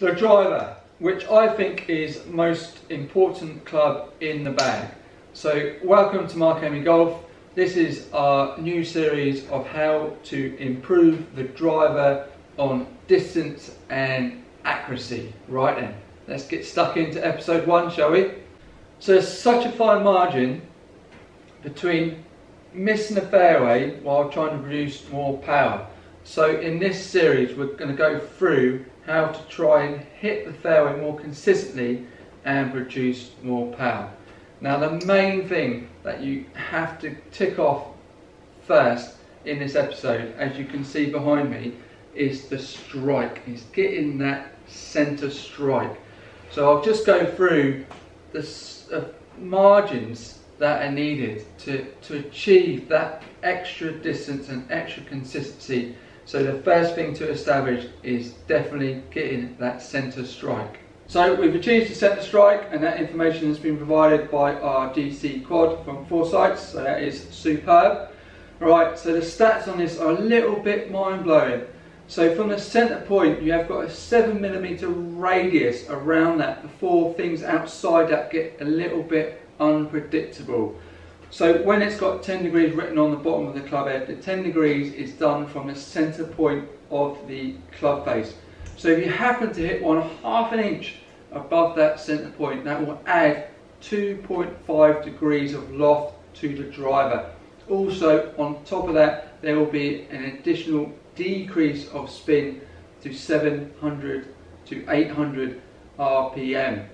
The driver, which I think is most important club in the bag. So welcome to Mark Amey Golf. This is our new series of how to improve the driver on distance and accuracy. Right then, let's get stuck into episode one, shall we? So there's such a fine margin between missing the fairway while trying to produce more power. So in this series we're going to go through how to try and hit the fairway more consistently and produce more power. Now the main thing that you have to tick off first in this episode, as you can see behind me, is the strike, is getting that centre strike. So I'll just go through the uh, margins that are needed to, to achieve that extra distance and extra consistency so the first thing to establish is definitely getting that centre strike. So we've achieved the centre strike and that information has been provided by our GC quad from Foresights, so that is superb. Right, so the stats on this are a little bit mind-blowing. So from the centre point you have got a 7mm radius around that before things outside that get a little bit unpredictable. So when it's got 10 degrees written on the bottom of the club head, the 10 degrees is done from the centre point of the club face. So if you happen to hit one half an inch above that centre point, that will add 2.5 degrees of loft to the driver. Also on top of that, there will be an additional decrease of spin to 700 to 800 RPM.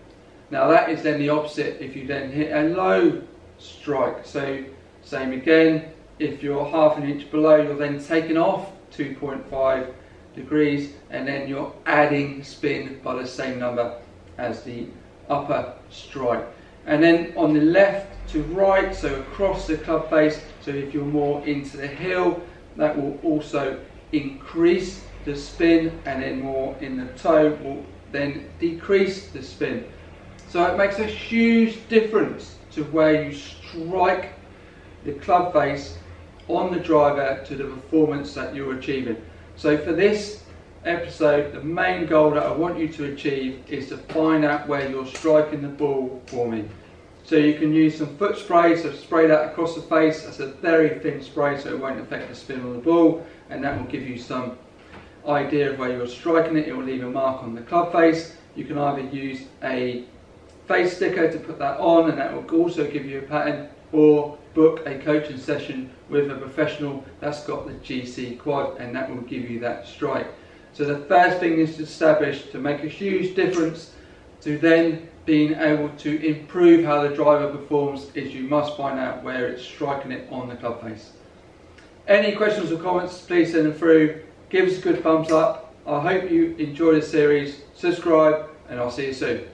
Now that is then the opposite if you then hit a low strike. So same again, if you're half an inch below, you're then taking off 2.5 degrees and then you're adding spin by the same number as the upper strike. And then on the left to right, so across the club face, so if you're more into the hill, that will also increase the spin and then more in the toe will then decrease the spin. So it makes a huge difference to where you strike the club face on the driver to the performance that you're achieving. So for this episode, the main goal that I want you to achieve is to find out where you're striking the ball for me. So you can use some foot spray, so spray that across the face. That's a very thin spray so it won't affect the spin on the ball and that will give you some idea of where you're striking it. It will leave a mark on the club face. You can either use a face sticker to put that on and that will also give you a pattern or book a coaching session with a professional that's got the GC quad and that will give you that strike. So the first thing is to establish to make a huge difference to then being able to improve how the driver performs is you must find out where it's striking it on the club face. Any questions or comments please send them through. Give us a good thumbs up. I hope you enjoy the series. Subscribe and I'll see you soon.